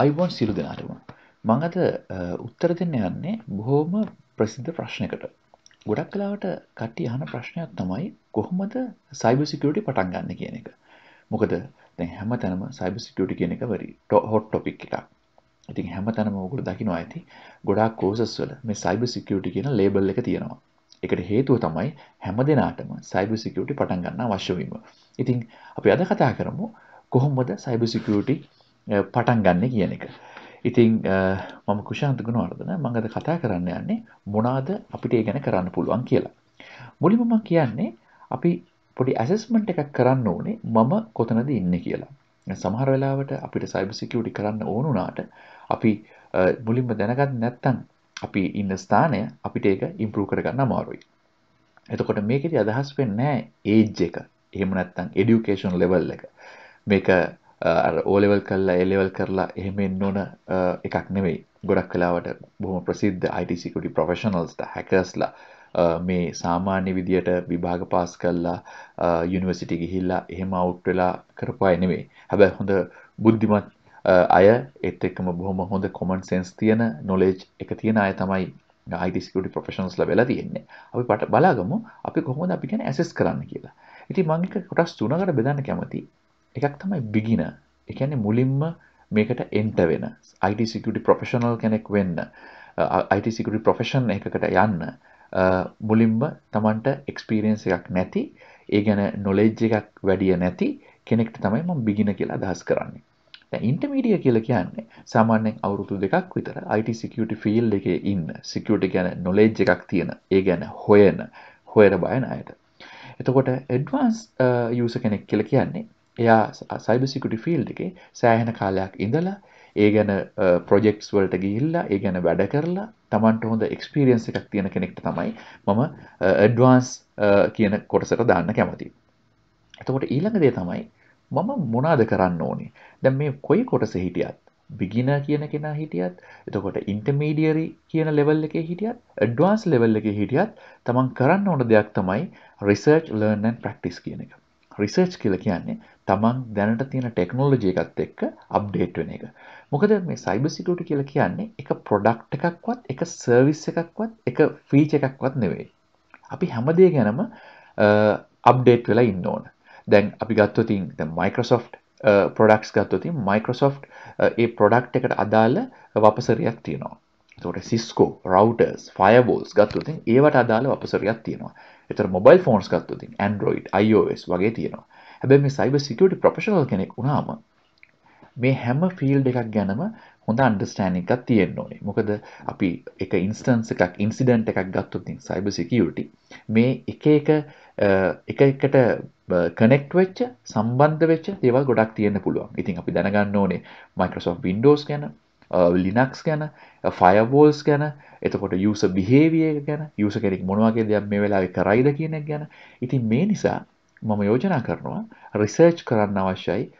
අයිබෝන් සියලු දෙනාටම මං අද උත්තර දෙන්න යන්නේ බොහෝම ප්‍රසිද්ධ ප්‍රශ්නයකට ගොඩක් කලාවට කට්ටිය අහන ප්‍රශ්නයක් තමයි කොහොමද සයිබර් සිකියුරිටි පටන් ගන්න කියන එක. මොකද දැන් හැම තැනම සයිබර් සිකියුරිටි කියන එක very hot topic එකක්. ඉතින් හැම තැනම ඔයගොල්ලෝ දකිනවා ඇති ගොඩාක් කෝසස් වල මේ සයිබර් සිකියුරිටි කියන ලේබල් එක තියෙනවා. ඒකට හේතුව තමයි හැම දෙනාටම සයිබර් සිකියුරිටි පටන් ගන්න අවශ්‍ය වීම. ඉතින් අපි අද කතා කරමු කොහොමද සයිබර් සිකියුරිටි පටන් ගන්න කියන එක. ඉතිං මම කුෂාන්ත ගුණවර්ධන මඟද කතා කරන්න යන්නේ මොනාද අපිට ඒ ගැන කරන්න පුළුවන් කියලා. මුලිම මම කියන්නේ අපි පොඩි ඇසස්මට් එකක් කරන්න ඕනේ මම කොතනද ඉන්න කියලා. සමහර වෙලාවට අපිට සයිබ සිකියටි කරන්න ඕනුනාට අපි මුලින්ම දැනගත් නැත්තන් අපි ඉන්න ස්ථානය අපිට ඒක ඉම්පරූ කරගන්න අමාරුයි. එතකොට මේකෙති අදහස් වෙන්නෑ ඒජ් එක එහෙම නැත්තං එඩියුකේෂන් ලෙවල් එක මේක අර O level කරලා A level කරලා එහෙම එන්න ඕන එකක් නෙවෙයි. ගොඩක් වෙලාවට බොහොම ප්‍රසිද්ධ IT security professionalsලා hackersලා මේ සාමාන්‍ය විදියට විභාග පාස් කරලා යුනිවර්සිටි ගිහිල්ලා එහෙම අවුට් වෙලා කරපු අය නෙවෙයි. හැබැයි හොඳ බුද්ධිමත් අය ඒත් එක්කම බොහොම හොඳ common sense තියෙන knowledge එක තියෙන අය තමයි IT security professionalsලා වෙලා තියෙන්නේ. අපි බලාගමු අපි කොහොමද අපි කියන්නේ assess කරන්න කියලා. ඉතින් මම එක කොටස් තුනකට බෙදන්න කැමතියි. එකක් තමයි බිගිනර්. ඒ කියන්නේ මුලින්ම මේකට එන්ටර් වෙන IT security professional කෙනෙක් වෙන්න IT security profession එකකට යන්න මුලින්ම Tamanට experience එකක් නැති ඒ ගැන knowledge එකක් වැඩි නැති කෙනෙක්ට තමයි මම බිගිනර් කියලා අදහස් කරන්නේ. දැන් ඉන්ටර්මීඩියට් කියලා කියන්නේ සාමාන්‍යයෙන් අවුරුදු දෙකක් විතර IT security field එකේ ඉන්න security ගැන knowledge එකක් තියෙන ඒ ගැන හොයන හොයර බයන අයට. එතකොට advanced user කෙනෙක් කියලා කියන්නේ එයා සයිබර් සිකියුරිටි ෆීල්ඩ් එකේ සෑහෙන කාලයක් ඉඳලා ඒ ගැන ප්‍රොජෙක්ට්ස් වලට ගිහිල්ලා ඒ ගැන වැඩ කරලා Tamanට හොඳ එක්ස්පීරියන්ස් එකක් තියෙන කෙනෙක්ට තමයි මම ඇඩ්වාන්ස් කියන කොටසට දාන්න කැමතියි. එතකොට ඊළඟ දේ තමයි මම මොනවාද කරන්න ඕනේ. දැන් මේ කොයි කොටසේ හිටියත් බිගිනර් කියන කෙනා හිටියත් එතකොට ඉන්ටර්මීඩියරි කියන ලෙවල් එකේ හිටියත් ඇඩ්වාන්ස් ලෙවල් එකේ හිටියත් තමන් කරන්න ඕන දෙයක් තමයි රිසර්ච් ලර්න් ඇන්ඩ් ප්‍රැක්ටිස් කියන එක. රිසර්ච් කියලා කියන්නේ තමන් දැනට තියෙන ටෙක්නෝලොජි එකත් එක්ක අප්ඩේට් වෙන එක. මොකද මේ සයිබර් සිකියුරිටි කියලා කියන්නේ එක ප්‍රොඩක්ට් එකක්වත් එක සර්විස් එකක්වත් එක ෆීචර් එකක්වත් නෙවෙයි. අපි හැම දෙය ගැනම අප්ඩේට් වෙලා ඉන්න ඕන. දැන් අපි ගත්තොත් දැන් Microsoft ප්‍රොඩක්ට්ස් ගත්තොත් Microsoft ඒ ප්‍රොඩක්ට් එකට අදාළ වපසරියක් තියෙනවා. එතකොට Cisco routers firewalls ගත්තොත් ඒවට අදාළ වපසරියක් තියෙනවා. එතකොට mobile phones ගත්තොත් Android iOS වගේ තියෙනවා. හැබැයි මේ සයිබර් සිකියුරිටි ප්‍රොෆෙෂනල් කෙනෙක් වුණාම මේ හැම ෆීල්ඩ් එකක් ගැනම හොඳ අන්ඩර්ස්ටෑන්ඩින් එකක් තියෙන්න ඕනේ. මොකද අපි එක ඉන්ස්ටන්ස් එකක් ඉන්සිඩන්ට් එකක් ගත්තොත් සයිබර් සිකියුරිටි මේ එක එක එක එකට කනෙක්ට් වෙච්ච සම්බන්ධ වෙච්ච දේවල් ගොඩක් තියෙන්න පුළුවන්. ඉතින් අපි දැනගන්න ඕනේ Microsoft Windows ගැන, Linux ගැන, firewalls ගැන, එතකොට user behavior ගැන, user කෙනෙක් මොන වගේ දෙයක් මේ වෙලාවේ කරයිද කියන එක ගැන. ඉතින් මේ නිසා මම යෝජනා කරනවා රිසර්ච් කරන්න අවශ්‍යයි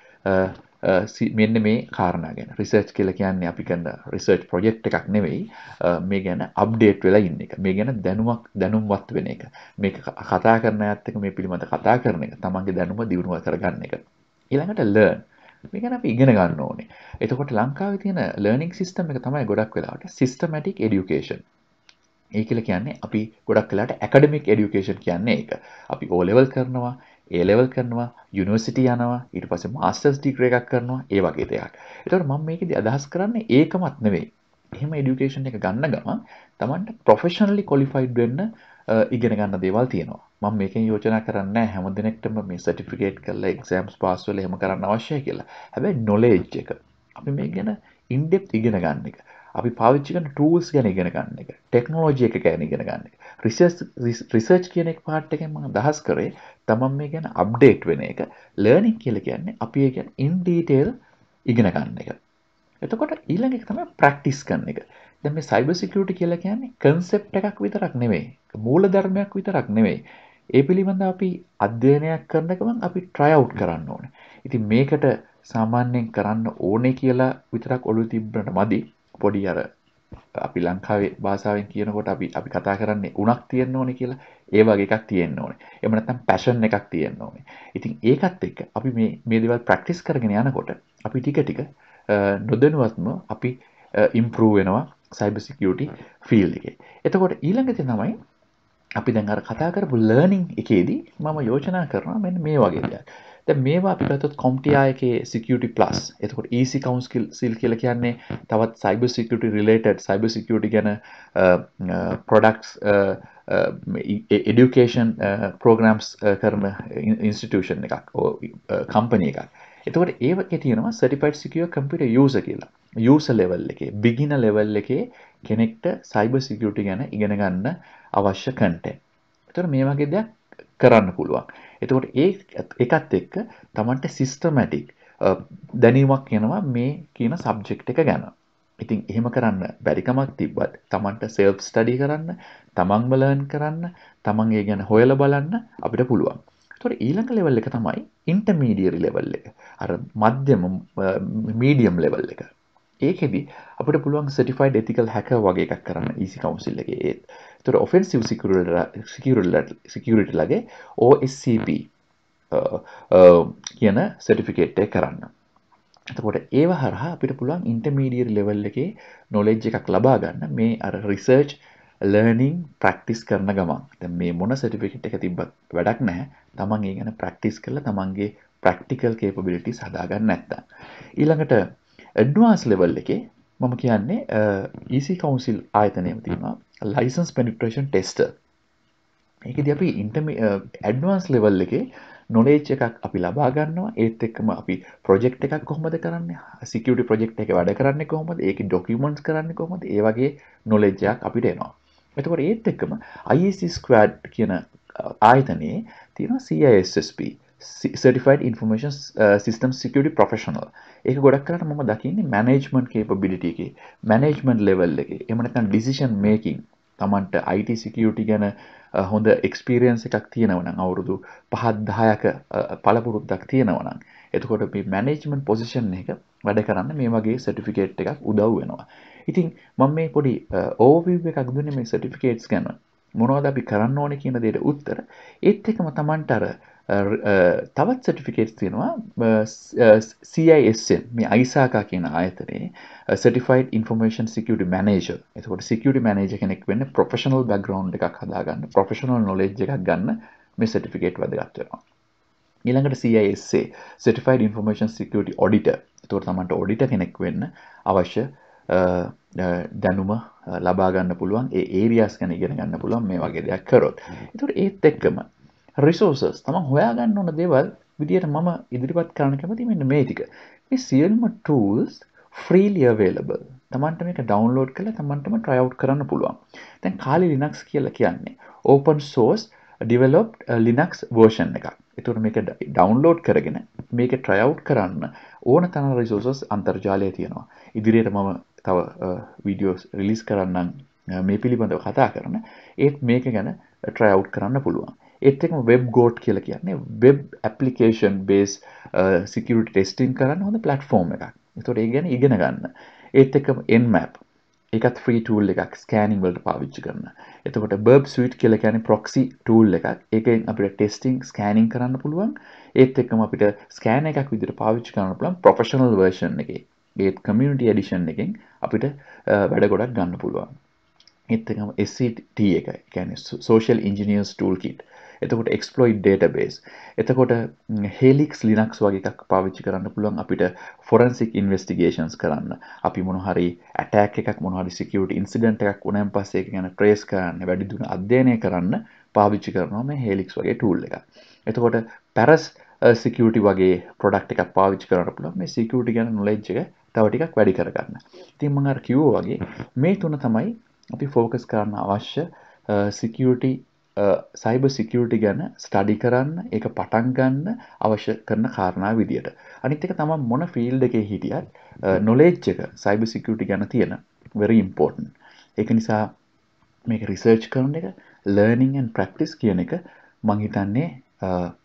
මෙන්න මේ කාරණා ගැන. රිසර්ච් කියලා කියන්නේ අපි කරන රිසර්ච් ප්‍රොජෙක්ට් එකක් නෙවෙයි මේ ගැන අප්ඩේට් වෙලා ඉන්න එක. මේ ගැන දැනුමක් දැනුම්වත් වෙන එක. මේක කතා කරන අයත් එක්ක මේ පිළිබඳ කතා කරන එක. තමන්ගේ දැනුම දියුණුව කරගන්න එක. ඊළඟට ලර්න් මේ ගැන අපි ඉගෙන ගන්න ඕනේ. එතකොට ලංකාවේ තියෙන ලර්නින් සිස්ටම් එක තමයි ගොඩක් වෙලාවට systematic education. ඒ කියලා කියන්නේ අපි ගොඩක් වෙලාට academic education කියන්නේ ඒක. අපි O level කරනවා, A level කරනවා, යුනිවර්සිටි යනවා, ඊට පස්සේ මාස්ටර්ස් ඩිග්‍රී එකක් කරනවා, ඒ වගේ දේවල්. එතකොට මම මේකෙදි අදහස් කරන්නේ ඒකමත් නෙවෙයි. එහෙම এඩියුකේෂන් එක ගන්න ගම තමන්ට ප්‍රොෆෙෂනලි කොලිෆයිඩ් වෙන්න ඉගෙන ගන්න දේවල් තියෙනවා. මම මේකෙන් යෝජනා කරන්නේ හැම දිනෙකටම මේ සර්ටිෆිකේට් කරලා එක්සෑම්ස් පාස් වෙලා එහෙම කරන්න අවශ්‍යයි කියලා. හැබැයි නොලෙජ් එක අපි මේක ගැන ඉන් ඩෙප්ත් ඉගෙන ගන්න එක. අපි පාවිච්චි කරන ටූල්ස් ගැන ඉගෙන ගන්න එක. ටෙක්නොලොජි එක ගැන ඉගෙන ගන්න එක. රිසර්ච් කියන එක පාට් එකෙන් මම අදහස් කරේ තමන් මේ ගැන අප්ඩේට් වෙන එක ලර්නින් කියලා කියන්නේ අපි ඒ කියන්නේ ඉන් ඩීටේල් ඉගෙන ගන්න එක. එතකොට ඊළඟ එක තමයි ප්‍රැක්ටිස් කරන එක. දැන් මේ සයිබර් සිකියුරිටි කියලා කියන්නේ කන්සෙප්ට් එකක් විතරක් නෙවෙයි. මූල ධර්මයක් විතරක් නෙවෙයි. ඒ පිළිබඳ අපි අධ්‍යයනයක් කරන ගමන් අපි try out කරන්න ඕනේ. ඉතින් මේකට සාමාන්‍යයෙන් කරන්න ඕනේ කියලා විතරක් ඔළුව තිබ්බට මදි. පොඩි අර අපි ලංකාවේ භාෂාවෙන් කියනකොට අපි අපි කතා කරන්නේ උණක් තියෙන්න ඕනේ කියලා. ඒ වගේ එකක් තියෙන්න ඕනේ. එහෙම නැත්නම් පැෂන් එකක් තියෙන්න ඕනේ. ඉතින් ඒකත් එක්ක අපි මේ මේ දේවල් ප්‍රැක්ටිස් කරගෙන යනකොට අපි ටික ටික නොදැනුවත්ම අපි ඉම්පරූ වෙනවා සයිබර් සිකියුරිටි ෆීල්ඩ් එකේ. එතකොට ඊළඟ දේ තමයි අපි දැන් අර කතා කරපු ලර්නින් එකේදී මම යෝජනා කරනවා මෙන්න මේ වගේ දෙයක්. දැන් මේවා අපි ගත්තොත් CompTIA එකේ security plus එතකොට easy council කියලා කියන්නේ තවත් cyber security related cyber security ගැන products e-, education programs කරන institution එකක් company එකක්. එතකොට ඒවකේ තියෙනවා certified secure computer user කියලා. user level එකේ beginner level එකේ කෙනෙක්ට cyber security ගැන ඉගෙන ගන්න අවශ්‍ය content. එතකොට මේ වගේ දෙයක් කරන්න පුළුවන්. එතකොට ඒ එකත් එක්ක තමන්ට සිස්ටමැටික් දැනීමක් යනවා මේ කියන සබ්ජෙක්ට් එක ගැන. ඉතින් එහෙම කරන්න බැරිකමක් තිබ්බත් තමන්ට සෙල්ෆ් ස්ටඩි කරන්න, තමන්ම ලර්න් කරන්න, තමන් ඒ ගැන හොයලා බලන්න අපිට පුළුවන්. එතකොට ඊළඟ ලෙවල් එක තමයි ඉන්ටර්මීඩියරි ලෙවල් එක. අර මධ්‍යම මීඩියම් ලෙවල් එක. ඒකෙදි අපිට පුළුවන් සර්ටිෆයිඩ් එතිකල් හැකර් වගේ එකක් කරන්න ඊසි කවුන්සිල් එකේ ඒත්. ඒතර ඔෆෙන්සිව් සිකියුරිටි සිකියුරිටි ලගේ OSCP කියන සර්ටිෆිකේට් එක කරන්න. එතකොට ඒව හරහා අපිට පුළුවන් ඉන්ටර්මීඩියට් ලෙවල් එකේ නොලෙජ් එකක් ලබා ගන්න මේ අර රිසර්ච් ලර්නිං ප්‍රක්ටිස් කරන ගමන් දැන් මේ මොන සර්ටිෆිකේට් එක තිබ්බත් වැඩක් නැහැ. තමන් ඒ ගැන ප්‍රැක්ටිස් කරලා තමන්ගේ ප්‍රැක්ටිකල් කේපබිලිටිස් හදාගන්න නැත්තම්. ඊළඟට ඇඩ්වාන්ස් ලෙවල් එකේ මම කියන්නේ EC කවුන්සිල් ආයතනයම තියෙනවා ලයිසන්ස් පෙනිට්‍රේෂන් ටෙස්ටර්. ඒකෙදි අපි ඉන්ටර්මි ඇඩ්වාන්ස් ලෙවල් එකේ නොලේජ් එකක් අපි ලබා ගන්නවා. ඒත් එක්කම අපි ප්‍රොජෙක්ට් එකක් කොහොමද කරන්නේ? සිකියුරිටි ප්‍රොජෙක්ට් එකේ වැඩ කරන්නේ කොහොමද? ඒකේ ඩොකියුමන්ට්ස් කරන්නේ කොහොමද? ඒ වගේ නොලෙජ් එකක් අපිට එනවා. එතකොට ඒත් එක්කම ISC ස්ක්වාඩ් කියන ආයතනයේ තියෙනවා CISSP certified information uh, system security professional ඒක ගොඩක් කරට මම දකින්නේ මැනේජ්මන්ට් කේපබිලිටි එකේ මැනේජ්මන්ට් ලෙවල් එකේ එහෙම නැත්නම් ඩිසිෂන් මේකින් තමන්ට IT security ගැන uh, හොඳ එක්ස්පීරියන්ස් එකක් තියෙනවා නම් අවුරුදු 5 10ක uh, පළපුරුද්දක් තියෙනවා නම් එතකොට මේ මැනේජ්මන්ට් පොසිෂන් එක වැඩ කරන්න මේ වගේ සර්ටිෆිකේට් එකක් උදව් වෙනවා. ඉතින් මම මේ පොඩි ඕවර්විව් uh, එකක් දුන්නේ මේ සර්ටිෆිකේට්ස් ගැන. මොනවද අපි කරන්න ඕනේ කියන දේට උත්තර. ඒත් එකම තමන්ට අර තවත් සටිෆිකේට් තියෙනවා. CISN මේ අයිසාකා කියන ආයතනයේ සටිෆයිඩ් ඉන්ෆර්මේෂන් සිකියුටි මැනේජර් එතකොට සිකියුටි මැනේජර් කෙනෙක් වෙන්න ප්‍රොෆෙෂනල් බෑග්ග්‍රවුන්ඩ් එකක් හදාගන්න ප්‍රොෆෙෂනල් නොලෙජ් එකක් ගන්න මේ සටිෆිකේට් වැදගත් වෙනවා. ඊළඟට CISA Certified Information Security Auditor. එතකොට තමන්ට ඔඩිටර් කෙනෙක් වෙන්න අවශ්‍ය දැනුම ලබා ගන්න පුළුවන් ඒ ඒරියාස් ගැන ඉගෙන ගන්න පුළුවන් මේ වගේ දෙයක් කරොත්. ඒතකොට ඒත් එක්කම රිසෝසස් තමන් හොයාගන්න ඕන දේවල් විදියට මම ඉදිරිපත් කරන්න කැමති මෙන්න මේ ටික. මේ සියලුම tools freely available. තමන්ට මේක download කරලා තමන්ටම try out කරන්න පුළුවන්. දැන් Kali Linux කියලා කියන්නේ open source developed uh, Linux version එකක්. ඒතකොට මේක download කරගෙන මේක try out කරන්න ඕන තරම් resources අන්තර්ජාලයේ තියෙනවා. ඉදිරියට මම තව uh, වීඩියෝස් රිලීස් කරන්නම් uh, මේ පිළිබඳව කතා කරන ඒත් මේක ගැන try out කරන්න පුළුවන්. ඒත් එක්කම වෙබ් ගෝට් කියලා කියන්නේ web application base security testing කරන්න හොඳ ප්ලැට්ෆෝම් එකක්. ඒතකොට ඒ ගැන ඉගෙන ගන්න. ඒත් එක්කම Nmap ඒකත් ෆ්‍රී ටූල් එකක් ස්කෑනිං වලට පාවිච්චි කරන. එතකොට Burp Suite කියලා කියන්නේ proxy tool එකක්. ඒකෙන් අපිට ටෙස්ටිං ස්කෑනිං කරන්න පුළුවන්. ඒත් එක්කම අපිට ස්කෑන් එකක් විදිහට පාවිච්චි කරන්න පුළුවන් ප්‍රොෆෙෂනල් version එකේ. ඒත් community edition එකෙන් අපිට uh, වැඩ ගොඩක් ගන්න පුළුවන්. ඒත් එක්කම SCT එක කියන්නේ social engineers toolkit එතකොට එක්ස්පලොයිඩ් ඩේටබේස් එතකොට හෙලික්ස් ලිනක්ස් වගේ එකක් පාවිච්චි කරන්න පුළුවන් අපිට ෆොරන්සික් ඉන්වස්ටිගේෂන්ස් කරන්න. අපි මොනහරි ඇටැක් එකක් මොනහරි සිකියුට ඉන්සිඩන්ට් එකක් උනෑන් පස්සේ ගැන ට්‍රේස් කරන්න වැඩිදුන අධ්‍යයනය කරන්න පාවිච්චි කරනවා මේ හෙලික්ස් වගේ ටූල් එක එතකොට පැරස් සිකියටි වගේ ප්‍රොඩක්් එකක් පාවිච්චි කරන්න පුළුවන් මේ සිකියටි ගැන නොලෙජ් එක තව ටිකක් වැඩි කරගන්න. තින් මඟ කිව්ව වගේ මේ තුන තමයි අපි ෆෝකස් කරන්න අවශ්‍ය සිකියටි සයිබ සිකියරිටි ගැන ස්ටඩි කරන්න එක පටන් ගන්න අවශ්‍ය කරන කාරණා විදියට. අනිත් එක තමන් මොන ෆිල්ඩ් එකේ හිටියත් නොලේජ් එක සයිබ සිකියරිටි ගැන තියෙන very important. ඒක නිසා මේක රිසර්ච් කරන එක learning and practice කියන එක මං හිතන්නේ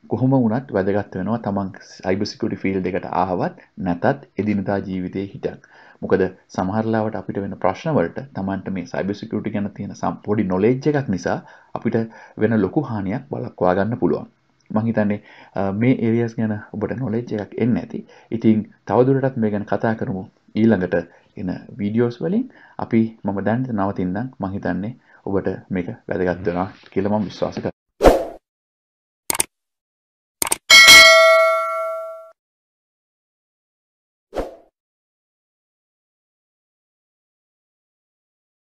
කොහොම වුණත් වැදගත් වෙනවා තමන් සයිබර් සිකියුරිටි ෆීල්ඩ් එකට ආවත් නැතත් එදිනදා ජීවිතේ හිටන් මොකද සමහරලාවට අපිට වෙන ප්‍රශ්නවලට තමන්ට මේ සයිබර් සිකියුරිටි ගැන තියෙන පොඩි නොලෙජ් එකක් නිසා අපිට වෙන ලොකු හානියක් බලක්වා ගන්න පුළුවන්. මං හිතන්නේ මේ ඒරියස් ගැන ඔබට නොලෙජ් එකක් එන්න ඇති. ඉතින් තවදුරටත් මේ ගැන කතා කරමු ඊළඟට එන වීඩියෝස් වලින් අපි මම දැන් නවතින්නම් මං හිතන්නේ ඔබට මේක වැදගත් වෙනවා කියලා මම විශ්වාස කරනවා